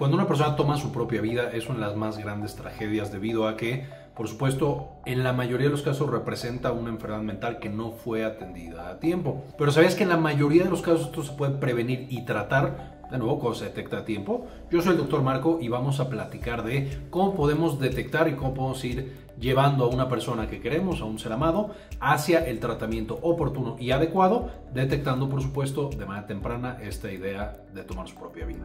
Cuando una persona toma su propia vida es una de las más grandes tragedias debido a que, por supuesto, en la mayoría de los casos representa una enfermedad mental que no fue atendida a tiempo. Pero ¿sabías que en la mayoría de los casos esto se puede prevenir y tratar? De nuevo, cuando se detecta a tiempo. Yo soy el doctor Marco y vamos a platicar de cómo podemos detectar y cómo podemos ir llevando a una persona que queremos, a un ser amado, hacia el tratamiento oportuno y adecuado, detectando, por supuesto, de manera temprana esta idea de tomar su propia vida.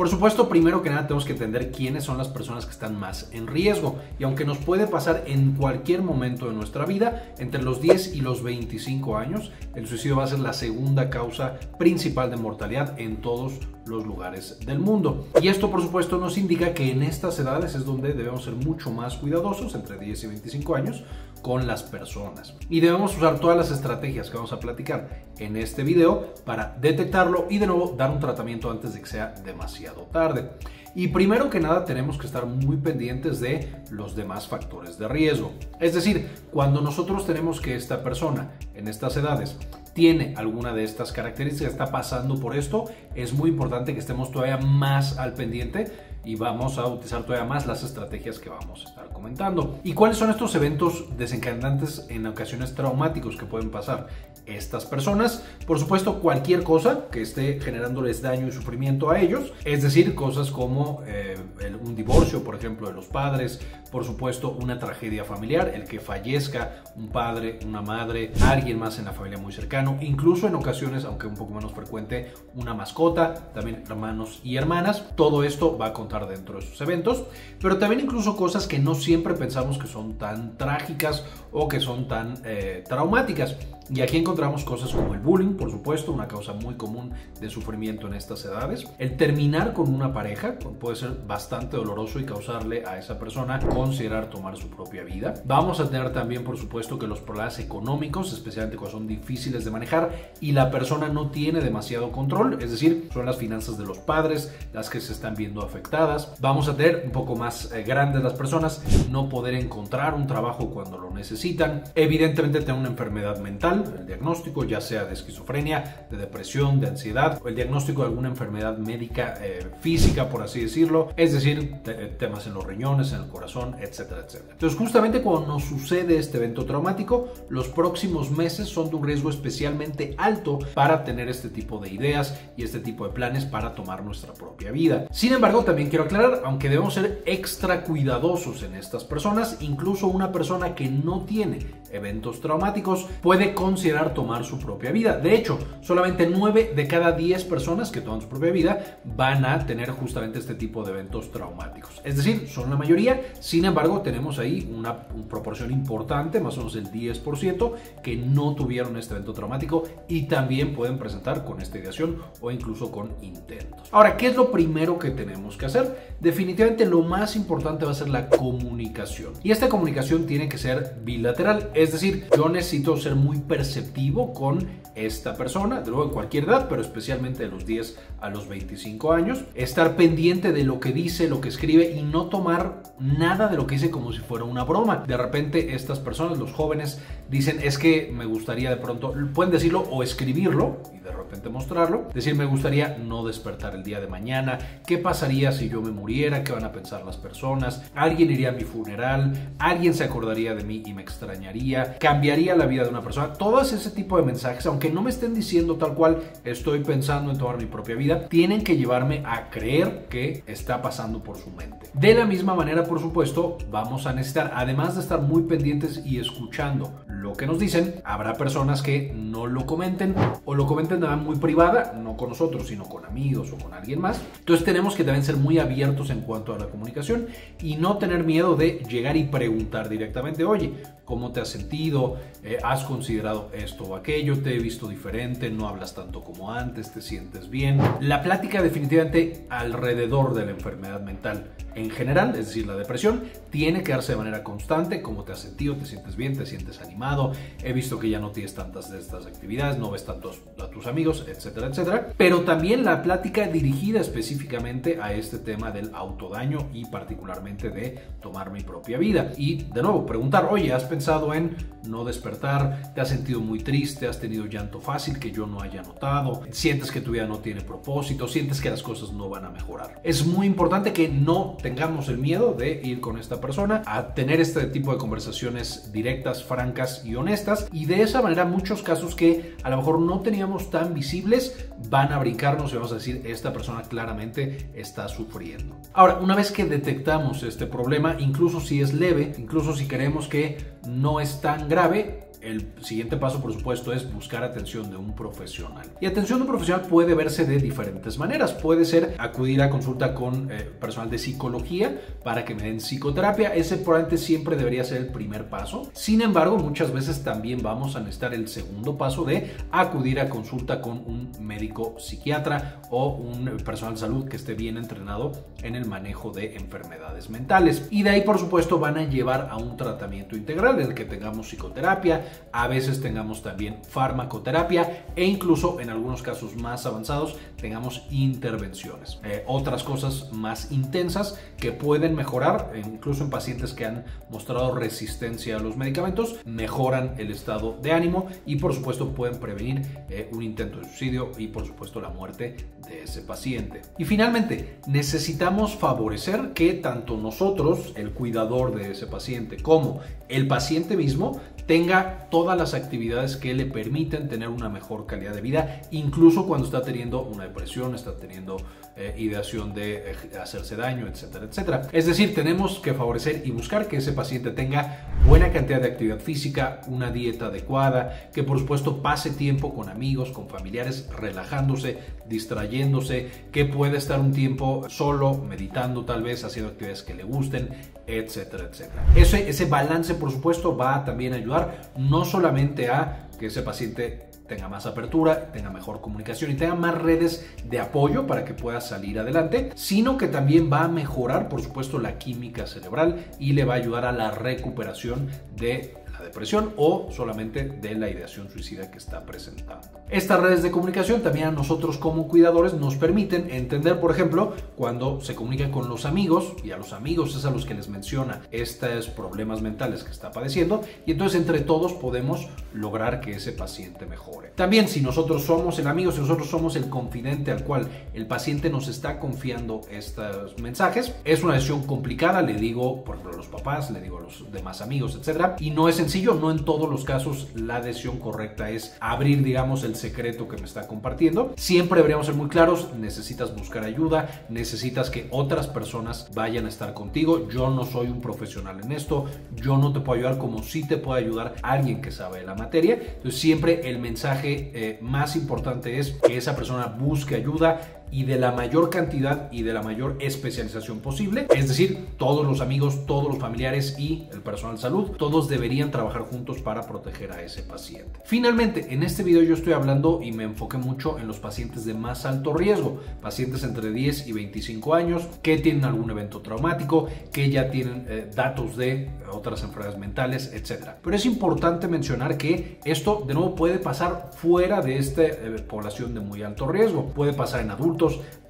Por supuesto, primero que nada tenemos que entender quiénes son las personas que están más en riesgo. Y aunque nos puede pasar en cualquier momento de nuestra vida, entre los 10 y los 25 años, el suicidio va a ser la segunda causa principal de mortalidad en todos los lugares del mundo. Y esto por supuesto nos indica que en estas edades es donde debemos ser mucho más cuidadosos, entre 10 y 25 años, con las personas. Y debemos usar todas las estrategias que vamos a platicar en este video para detectarlo y de nuevo dar un tratamiento antes de que sea demasiado tarde. Y primero que nada tenemos que estar muy pendientes de los demás factores de riesgo. Es decir, cuando nosotros tenemos que esta persona en estas edades tiene alguna de estas características, está pasando por esto, es muy importante que estemos todavía más al pendiente y vamos a utilizar todavía más las estrategias que vamos a estar comentando. ¿Y cuáles son estos eventos desencadenantes en ocasiones traumáticos que pueden pasar? Estas personas, por supuesto, cualquier cosa que esté generándoles daño y sufrimiento a ellos, es decir, cosas como eh, un divorcio, por ejemplo, de los padres, por supuesto, una tragedia familiar, el que fallezca un padre, una madre, alguien más en la familia muy cercano, incluso en ocasiones, aunque un poco menos frecuente, una mascota, también hermanos y hermanas, todo esto va a contar dentro de sus eventos, pero también incluso cosas que no siempre pensamos que son tan trágicas o que son tan eh, traumáticas. Y aquí encontramos cosas como el bullying, por supuesto, una causa muy común de sufrimiento en estas edades. El terminar con una pareja puede ser bastante doloroso y causarle a esa persona considerar tomar su propia vida. Vamos a tener también, por supuesto, que los problemas económicos, especialmente cuando son difíciles de manejar y la persona no tiene demasiado control, es decir, son las finanzas de los padres las que se están viendo afectadas. Vamos a tener un poco más eh, grandes las personas, no poder encontrar un trabajo cuando lo necesitan. Evidentemente, tener una enfermedad mental el diagnóstico, ya sea de esquizofrenia, de depresión, de ansiedad, o el diagnóstico de alguna enfermedad médica eh, física, por así decirlo, es decir, temas en los riñones, en el corazón, etcétera, etcétera. Entonces, justamente cuando nos sucede este evento traumático, los próximos meses son de un riesgo especialmente alto para tener este tipo de ideas y este tipo de planes para tomar nuestra propia vida. Sin embargo, también quiero aclarar, aunque debemos ser extra cuidadosos en estas personas, incluso una persona que no tiene eventos traumáticos, puede considerar tomar su propia vida. De hecho, solamente 9 de cada 10 personas que toman su propia vida van a tener justamente este tipo de eventos traumáticos. Es decir, son la mayoría, sin embargo, tenemos ahí una, proporción importante, más o menos el 10%, que no tuvieron este evento traumático y también pueden presentar con esta ideación o incluso con intentos. Ahora, ¿qué es lo primero que tenemos que hacer? Definitivamente lo más importante va a ser la comunicación. Y esta comunicación tiene que ser bilateral es decir, yo necesito ser muy perceptivo con esta persona, de luego en cualquier edad, pero especialmente de los 10 a los 25 años. Estar pendiente de lo que dice, lo que escribe y no tomar nada de lo que dice como si fuera una broma. De repente estas personas, los jóvenes, dicen es que me gustaría de pronto, pueden decirlo o escribirlo y de repente mostrarlo. Decir me gustaría no despertar el día de mañana. ¿Qué pasaría si yo me muriera? ¿Qué van a pensar las personas? ¿Alguien iría a mi funeral? ¿Alguien se acordaría de mí y me extrañaría? cambiaría la vida de una persona. Todos ese tipo de mensajes, aunque no me estén diciendo tal cual estoy pensando en tomar mi propia vida, tienen que llevarme a creer que está pasando por su mente. De la misma manera, por supuesto, vamos a necesitar, además de estar muy pendientes y escuchando lo que nos dicen, habrá personas que no lo comenten o lo comenten de manera muy privada, no con nosotros, sino con amigos o con alguien más. Entonces tenemos que también ser muy abiertos en cuanto a la comunicación y no tener miedo de llegar y preguntar directamente, oye, ¿cómo te has sentido? Eh, ¿Has considerado esto o aquello? ¿Te he visto diferente? ¿No hablas tanto como antes? ¿Te sientes bien? La plática definitivamente alrededor de la enfermedad mental en general, es decir, la depresión, tiene que darse de manera constante, cómo te has sentido, te sientes bien, te sientes animado, he visto que ya no tienes tantas de estas actividades, no ves tantos a tus amigos, etcétera, etcétera. Pero también la plática dirigida específicamente a este tema del autodaño y particularmente de tomar mi propia vida. Y de nuevo, preguntar, oye, ¿has pensado pensado en no despertar, te has sentido muy triste, has tenido llanto fácil que yo no haya notado, sientes que tu vida no tiene propósito, sientes que las cosas no van a mejorar. Es muy importante que no tengamos el miedo de ir con esta persona a tener este tipo de conversaciones directas, francas y honestas y de esa manera muchos casos que a lo mejor no teníamos tan visibles van a brincarnos y vamos a decir esta persona claramente está sufriendo. Ahora, una vez que detectamos este problema, incluso si es leve, incluso si queremos que no es tan grave, el siguiente paso, por supuesto, es buscar atención de un profesional. Y atención de un profesional puede verse de diferentes maneras. Puede ser acudir a consulta con eh, personal de psicología para que me den psicoterapia. Ese probablemente siempre debería ser el primer paso. Sin embargo, muchas veces también vamos a necesitar el segundo paso de acudir a consulta con un médico psiquiatra o un personal de salud que esté bien entrenado en el manejo de enfermedades mentales. Y de ahí, por supuesto, van a llevar a un tratamiento integral en el que tengamos psicoterapia, a veces tengamos también farmacoterapia e incluso en algunos casos más avanzados tengamos intervenciones. Eh, otras cosas más intensas que pueden mejorar, eh, incluso en pacientes que han mostrado resistencia a los medicamentos, mejoran el estado de ánimo y por supuesto pueden prevenir eh, un intento de suicidio y por supuesto la muerte de ese paciente. Y finalmente, necesitamos favorecer que tanto nosotros, el cuidador de ese paciente, como el paciente mismo tenga todas las actividades que le permiten tener una mejor calidad de vida, incluso cuando está teniendo una depresión, está teniendo eh, ideación de eh, hacerse daño, etcétera, etcétera. Es decir, tenemos que favorecer y buscar que ese paciente tenga buena cantidad de actividad física, una dieta adecuada, que por supuesto pase tiempo con amigos, con familiares, relajándose, distrayéndose, que pueda estar un tiempo solo, meditando tal vez, haciendo actividades que le gusten, etcétera, etcétera. Ese, ese balance, por supuesto, va a también ayudar solamente a que ese paciente tenga más apertura, tenga mejor comunicación y tenga más redes de apoyo para que pueda salir adelante, sino que también va a mejorar, por supuesto, la química cerebral y le va a ayudar a la recuperación de depresión o solamente de la ideación suicida que está presentando. Estas redes de comunicación también a nosotros como cuidadores nos permiten entender, por ejemplo, cuando se comunica con los amigos y a los amigos es a los que les menciona estos problemas mentales que está padeciendo y entonces entre todos podemos lograr que ese paciente mejore. También si nosotros somos el amigo, si nosotros somos el confidente al cual el paciente nos está confiando estos mensajes, es una decisión complicada, le digo por ejemplo a los papás, le digo a los demás amigos, etcétera, y no es sencillo no en todos los casos la decisión correcta es abrir, digamos, el secreto que me está compartiendo. Siempre deberíamos ser muy claros, necesitas buscar ayuda, necesitas que otras personas vayan a estar contigo. Yo no soy un profesional en esto, yo no te puedo ayudar como si te puede ayudar alguien que sabe de la materia. Entonces siempre el mensaje eh, más importante es que esa persona busque ayuda, y de la mayor cantidad y de la mayor especialización posible. Es decir, todos los amigos, todos los familiares y el personal de salud, todos deberían trabajar juntos para proteger a ese paciente. Finalmente, en este video yo estoy hablando y me enfoqué mucho en los pacientes de más alto riesgo, pacientes entre 10 y 25 años que tienen algún evento traumático, que ya tienen eh, datos de otras enfermedades mentales, etc. Pero es importante mencionar que esto de nuevo puede pasar fuera de esta eh, población de muy alto riesgo. Puede pasar en adultos,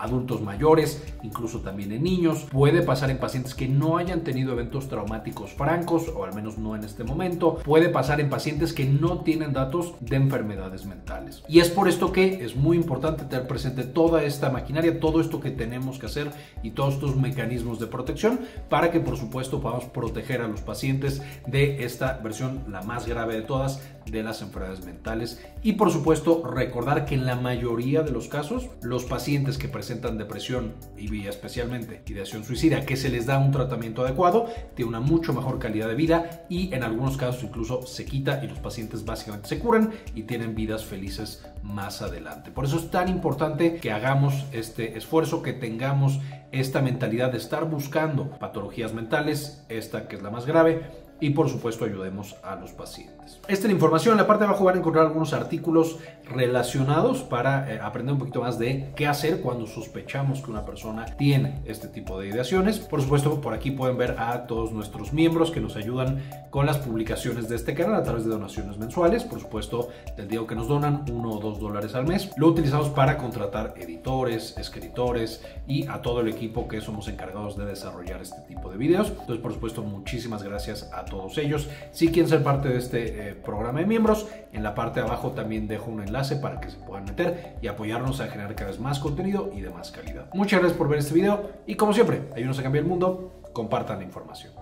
adultos, mayores, incluso también en niños. Puede pasar en pacientes que no hayan tenido eventos traumáticos francos, o al menos no en este momento. Puede pasar en pacientes que no tienen datos de enfermedades mentales. Y es por esto que es muy importante tener presente toda esta maquinaria, todo esto que tenemos que hacer y todos estos mecanismos de protección para que por supuesto podamos proteger a los pacientes de esta versión, la más grave de todas, de las enfermedades mentales. Y por supuesto recordar que en la mayoría de los casos los pacientes que presentan depresión y especialmente ideación suicida, que se les da un tratamiento adecuado, tiene una mucho mejor calidad de vida y en algunos casos incluso se quita y los pacientes básicamente se curan y tienen vidas felices más adelante. Por eso es tan importante que hagamos este esfuerzo, que tengamos esta mentalidad de estar buscando patologías mentales, esta que es la más grave, y por supuesto ayudemos a los pacientes. Esta es la información. En la parte de abajo van a encontrar algunos artículos relacionados para eh, aprender un poquito más de qué hacer cuando sospechamos que una persona tiene este tipo de ideaciones. Por supuesto, por aquí pueden ver a todos nuestros miembros que nos ayudan con las publicaciones de este canal a través de donaciones mensuales. Por supuesto, del día que nos donan, uno o dos dólares al mes. Lo utilizamos para contratar editores, escritores y a todo el equipo que somos encargados de desarrollar este tipo de videos. Entonces, por supuesto, muchísimas gracias a todos ellos. Si quieren ser parte de este eh, programa de miembros, en la parte de abajo también dejo un enlace para que se puedan meter y apoyarnos a generar cada vez más contenido y de más calidad. Muchas gracias por ver este video y como siempre, ayúdenos a cambiar el mundo, compartan la información.